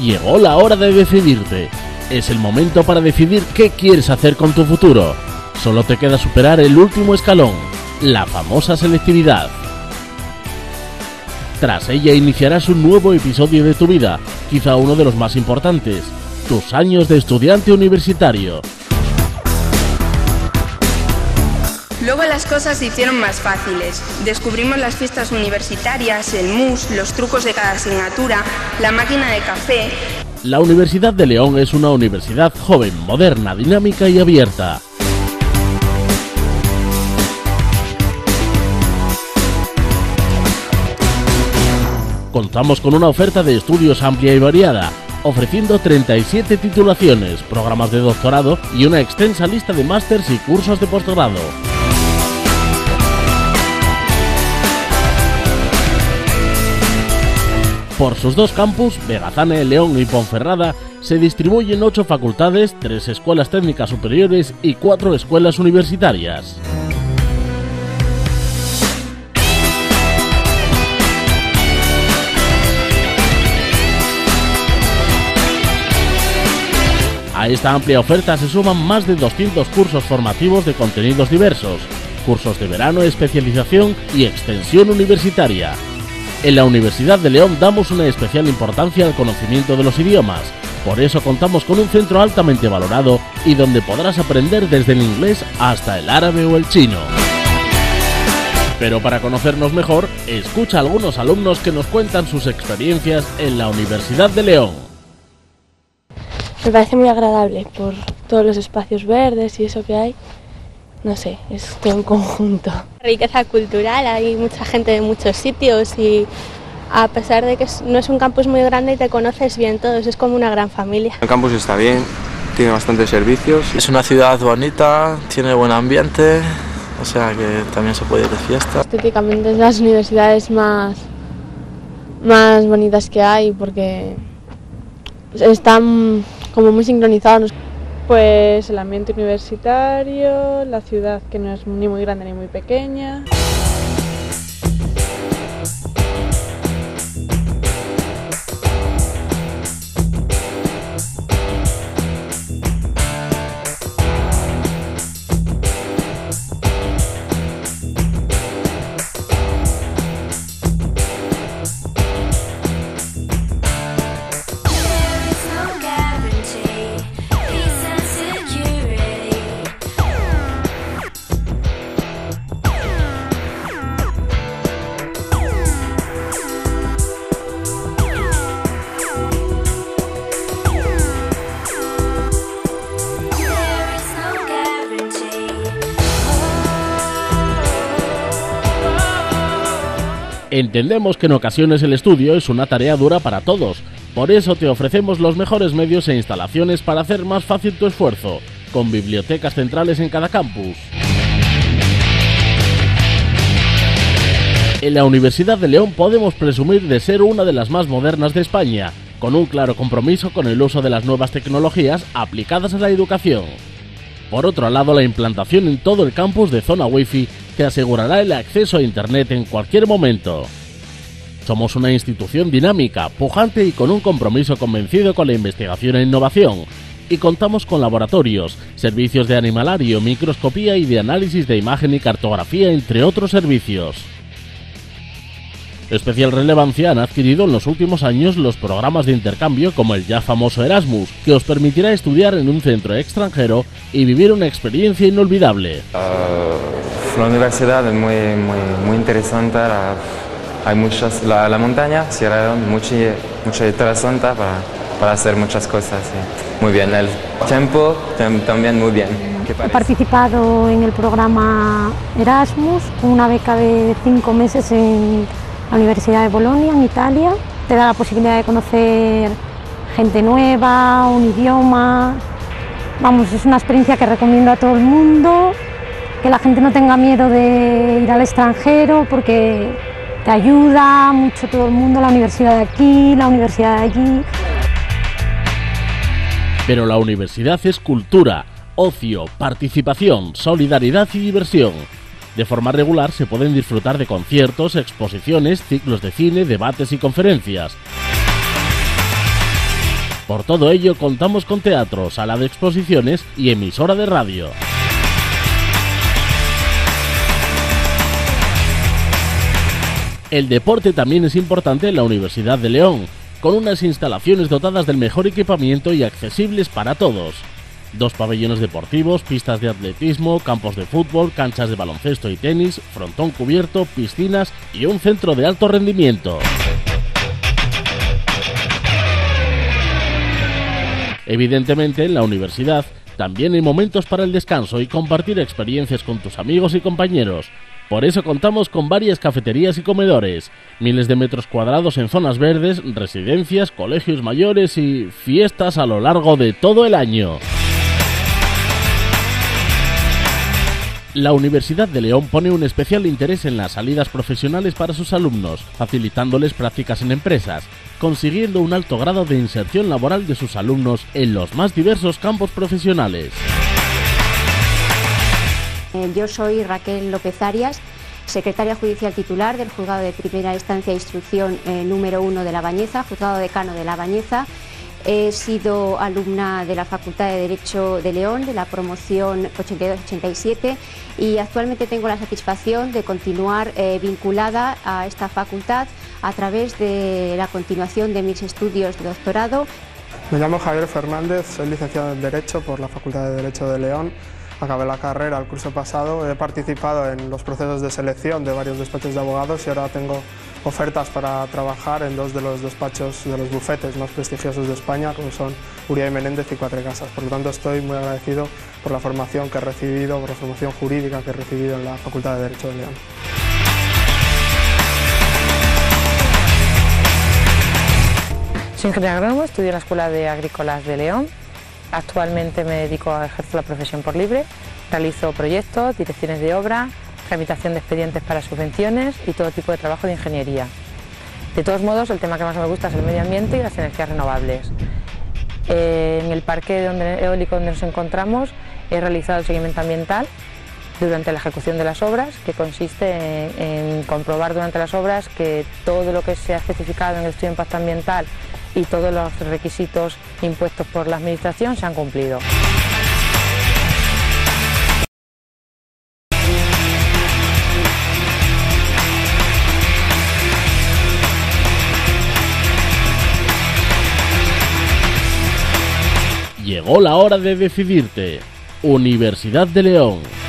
Llegó la hora de decidirte. Es el momento para decidir qué quieres hacer con tu futuro. Solo te queda superar el último escalón, la famosa selectividad. Tras ella iniciarás un nuevo episodio de tu vida, quizá uno de los más importantes, tus años de estudiante universitario. Luego las cosas se hicieron más fáciles. Descubrimos las fiestas universitarias, el MUS, los trucos de cada asignatura, la máquina de café. La Universidad de León es una universidad joven, moderna, dinámica y abierta. Contamos con una oferta de estudios amplia y variada, ofreciendo 37 titulaciones, programas de doctorado y una extensa lista de másters y cursos de posgrado. Por sus dos campus, Vegazane, León y Ponferrada, se distribuyen ocho facultades, tres escuelas técnicas superiores y cuatro escuelas universitarias. A esta amplia oferta se suman más de 200 cursos formativos de contenidos diversos, cursos de verano, especialización y extensión universitaria. En la Universidad de León damos una especial importancia al conocimiento de los idiomas, por eso contamos con un centro altamente valorado y donde podrás aprender desde el inglés hasta el árabe o el chino. Pero para conocernos mejor, escucha a algunos alumnos que nos cuentan sus experiencias en la Universidad de León. Me parece muy agradable por todos los espacios verdes y eso que hay no sé, es todo un conjunto. Riqueza cultural, hay mucha gente de muchos sitios y a pesar de que no es un campus muy grande y te conoces bien todos, es como una gran familia. El campus está bien, tiene bastantes servicios. Es una ciudad bonita, tiene buen ambiente, o sea que también se puede ir de fiesta. Estéticamente es las universidades más, más bonitas que hay porque están como muy sincronizados. Pues el ambiente universitario, la ciudad que no es ni muy grande ni muy pequeña. Entendemos que en ocasiones el estudio es una tarea dura para todos, por eso te ofrecemos los mejores medios e instalaciones para hacer más fácil tu esfuerzo, con bibliotecas centrales en cada campus. En la Universidad de León podemos presumir de ser una de las más modernas de España, con un claro compromiso con el uso de las nuevas tecnologías aplicadas a la educación. Por otro lado, la implantación en todo el campus de zona Wi-Fi te asegurará el acceso a Internet en cualquier momento. Somos una institución dinámica, pujante y con un compromiso convencido con la investigación e innovación. Y contamos con laboratorios, servicios de animalario, microscopía y de análisis de imagen y cartografía, entre otros servicios. Especial relevancia han adquirido en los últimos años los programas de intercambio como el ya famoso Erasmus, que os permitirá estudiar en un centro extranjero y vivir una experiencia inolvidable. Uh, la universidad es muy, muy, muy interesante, la, hay muchas, la, la montaña, Sierra mucho, mucho interesante para, para hacer muchas cosas. Sí. Muy bien, el tiempo también muy bien. He participado en el programa Erasmus, una beca de cinco meses en la Universidad de Bolonia, en Italia. Te da la posibilidad de conocer gente nueva, un idioma. Vamos, es una experiencia que recomiendo a todo el mundo, que la gente no tenga miedo de ir al extranjero porque te ayuda mucho todo el mundo, la universidad de aquí, la universidad de allí. Pero la universidad es cultura, ocio, participación, solidaridad y diversión. De forma regular se pueden disfrutar de conciertos, exposiciones, ciclos de cine, debates y conferencias. Por todo ello contamos con teatro, sala de exposiciones y emisora de radio. El deporte también es importante en la Universidad de León, con unas instalaciones dotadas del mejor equipamiento y accesibles para todos. Dos pabellones deportivos, pistas de atletismo, campos de fútbol, canchas de baloncesto y tenis, frontón cubierto, piscinas y un centro de alto rendimiento. Evidentemente, en la universidad también hay momentos para el descanso y compartir experiencias con tus amigos y compañeros. Por eso contamos con varias cafeterías y comedores, miles de metros cuadrados en zonas verdes, residencias, colegios mayores y fiestas a lo largo de todo el año. La Universidad de León pone un especial interés en las salidas profesionales para sus alumnos, facilitándoles prácticas en empresas, consiguiendo un alto grado de inserción laboral de sus alumnos en los más diversos campos profesionales. Eh, yo soy Raquel López Arias, secretaria judicial titular del Juzgado de Primera Instancia e Instrucción eh, número 1 de La Bañeza, Juzgado Decano de La Bañeza. He sido alumna de la Facultad de Derecho de León, de la promoción 82-87 y actualmente tengo la satisfacción de continuar eh, vinculada a esta facultad a través de la continuación de mis estudios de doctorado. Me llamo Javier Fernández, soy licenciado en Derecho por la Facultad de Derecho de León. Acabé la carrera el curso pasado, he participado en los procesos de selección de varios despachos de abogados y ahora tengo ofertas para trabajar en dos de los despachos de los bufetes más prestigiosos de España, como son Uría y Menéndez y Cuatro Casas. Por lo tanto, estoy muy agradecido por la formación que he recibido, por la formación jurídica que he recibido en la Facultad de Derecho de León. Soy ingeniero agrónomo, estudio en la Escuela de Agrícolas de León. Actualmente me dedico a ejercer la profesión por libre. Realizo proyectos, direcciones de obra, tramitación de expedientes para subvenciones y todo tipo de trabajo de ingeniería. De todos modos, el tema que más me gusta es el medio ambiente y las energías renovables. Eh, en el parque eólico donde nos encontramos he realizado el seguimiento ambiental durante la ejecución de las obras, que consiste en, comprobar durante las obras que todo lo que se ha especificado en el estudio de impacto ambiental y todos los requisitos impuestos por la Administración se han cumplido. Llegó la hora de decidirte. Universidad de León.